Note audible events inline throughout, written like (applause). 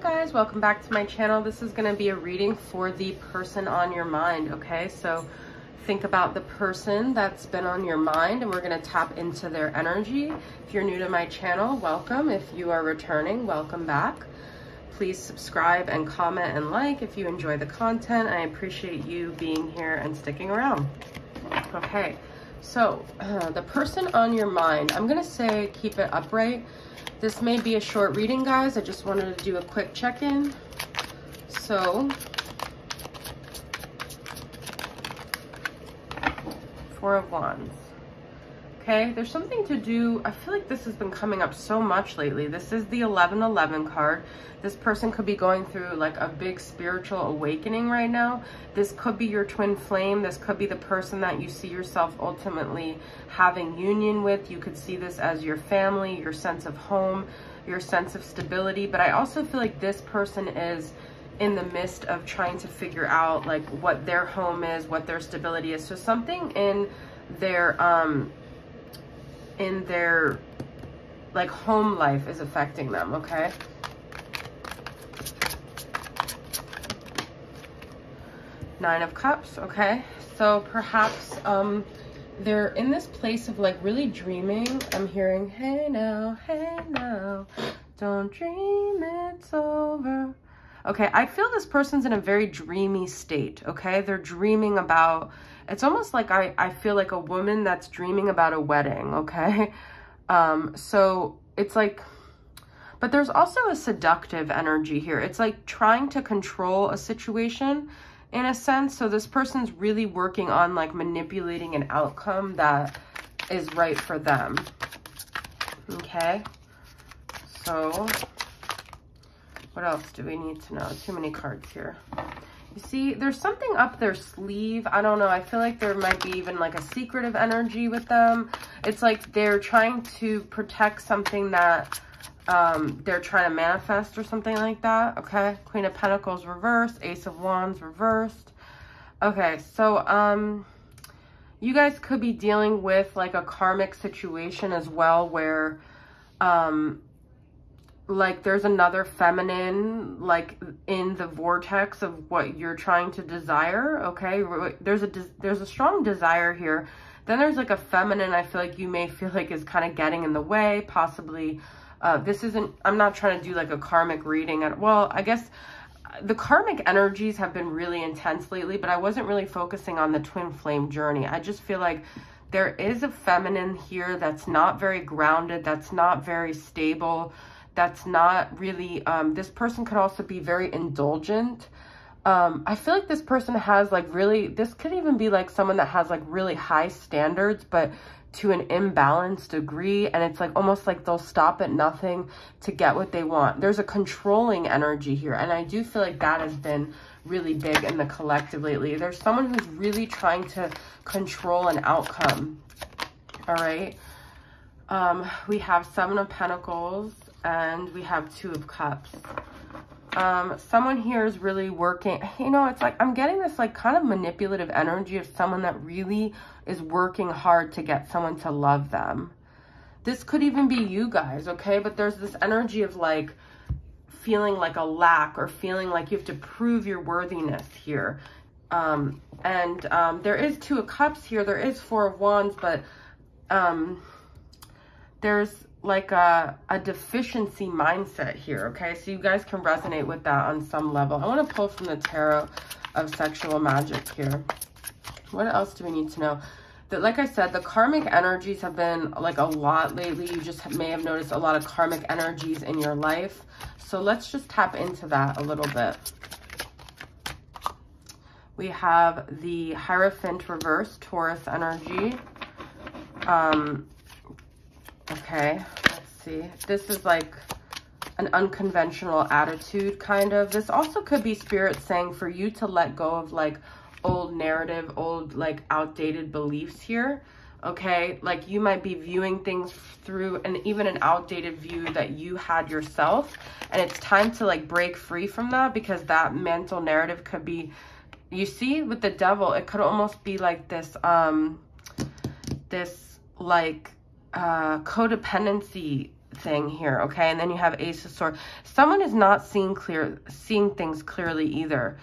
guys, welcome back to my channel. This is gonna be a reading for the person on your mind, okay? So think about the person that's been on your mind and we're gonna tap into their energy. If you're new to my channel, welcome. If you are returning, welcome back. Please subscribe and comment and like if you enjoy the content. I appreciate you being here and sticking around. Okay, so uh, (clears throat) the person on your mind, I'm gonna say keep it upright this may be a short reading, guys. I just wanted to do a quick check-in. So, Four of Wands. Okay, there's something to do. I feel like this has been coming up so much lately. This is the 1111 card. This person could be going through like a big spiritual awakening right now. This could be your twin flame. This could be the person that you see yourself ultimately having union with. You could see this as your family, your sense of home, your sense of stability. But I also feel like this person is in the midst of trying to figure out like what their home is, what their stability is. So something in their, um, in their like home life is affecting them, okay? Nine of Cups, okay? So perhaps um, they're in this place of like really dreaming. I'm hearing, hey now, hey now, don't dream it's over. Okay, I feel this person's in a very dreamy state, okay? They're dreaming about, it's almost like I, I feel like a woman that's dreaming about a wedding, okay? (laughs) Um, so it's like, but there's also a seductive energy here. It's like trying to control a situation in a sense. So this person's really working on like manipulating an outcome that is right for them. Okay. So what else do we need to know? Too many cards here. You see, there's something up their sleeve. I don't know. I feel like there might be even like a secretive energy with them. It's like they're trying to protect something that um, they're trying to manifest or something like that. Okay. Queen of Pentacles reversed. Ace of Wands reversed. Okay. So, um, you guys could be dealing with like a karmic situation as well where, um, like there's another feminine like in the vortex of what you're trying to desire okay there's a there's a strong desire here then there's like a feminine i feel like you may feel like is kind of getting in the way possibly uh, this isn't, I'm not trying to do like a karmic reading. At, well, I guess the karmic energies have been really intense lately, but I wasn't really focusing on the twin flame journey. I just feel like there is a feminine here that's not very grounded, that's not very stable, that's not really, um, this person could also be very indulgent. Um, I feel like this person has like really, this could even be like someone that has like really high standards, but to an imbalanced degree and it's like almost like they'll stop at nothing to get what they want. There's a controlling energy here and I do feel like that has been really big in the collective lately. There's someone who's really trying to control an outcome. All right. Um, we have Seven of Pentacles and we have Two of Cups um, someone here is really working, you know, it's like, I'm getting this like kind of manipulative energy of someone that really is working hard to get someone to love them. This could even be you guys, okay? But there's this energy of like feeling like a lack or feeling like you have to prove your worthiness here. Um, and um, there is two of cups here. There is four of wands, but um, there's like a, a deficiency mindset here, okay? So you guys can resonate with that on some level. I want to pull from the Tarot of Sexual Magic here. What else do we need to know? That, like I said, the karmic energies have been like a lot lately. You just may have noticed a lot of karmic energies in your life. So let's just tap into that a little bit. We have the Hierophant reverse, Taurus energy. Um, Okay, This is like an unconventional attitude, kind of. This also could be spirit saying for you to let go of like old narrative, old like outdated beliefs here. Okay, like you might be viewing things through and even an outdated view that you had yourself. And it's time to like break free from that because that mental narrative could be, you see with the devil, it could almost be like this, um, this like uh, codependency thing here, okay? And then you have Ace of Swords. Someone is not seeing clear, seeing things clearly either.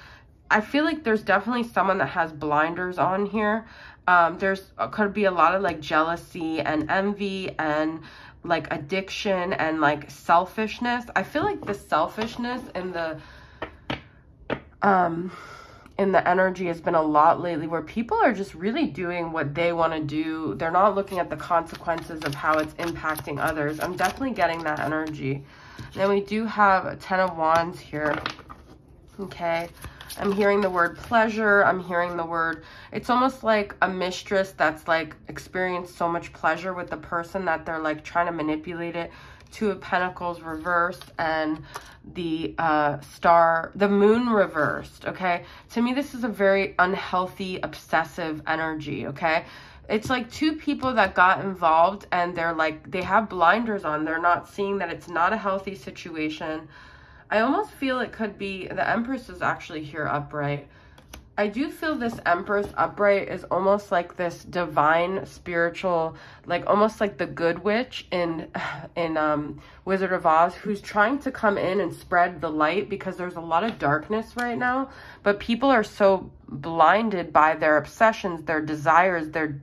I feel like there's definitely someone that has blinders on here. Um, there's uh, could be a lot of like jealousy and envy and like addiction and like selfishness. I feel like the selfishness and the um in the energy has been a lot lately where people are just really doing what they want to do. They're not looking at the consequences of how it's impacting others. I'm definitely getting that energy. Then we do have a Ten of Wands here. Okay. I'm hearing the word pleasure. I'm hearing the word, it's almost like a mistress that's like experienced so much pleasure with the person that they're like trying to manipulate it. Two of Pentacles reversed and the uh, star, the moon reversed, okay? To me, this is a very unhealthy, obsessive energy, okay? It's like two people that got involved and they're like, they have blinders on. They're not seeing that it's not a healthy situation I almost feel it could be, the Empress is actually here upright. I do feel this Empress upright is almost like this divine spiritual, like almost like the good witch in (sighs) in um, Wizard of Oz who's trying to come in and spread the light because there's a lot of darkness right now. But people are so blinded by their obsessions, their desires, their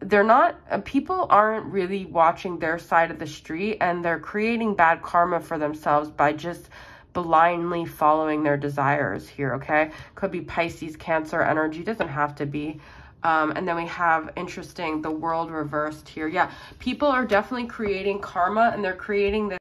they're not uh, people aren't really watching their side of the street and they're creating bad karma for themselves by just blindly following their desires here okay? Could be pisces cancer energy doesn't have to be. Um, and then we have interesting the world reversed here. Yeah people are definitely creating karma and they're creating this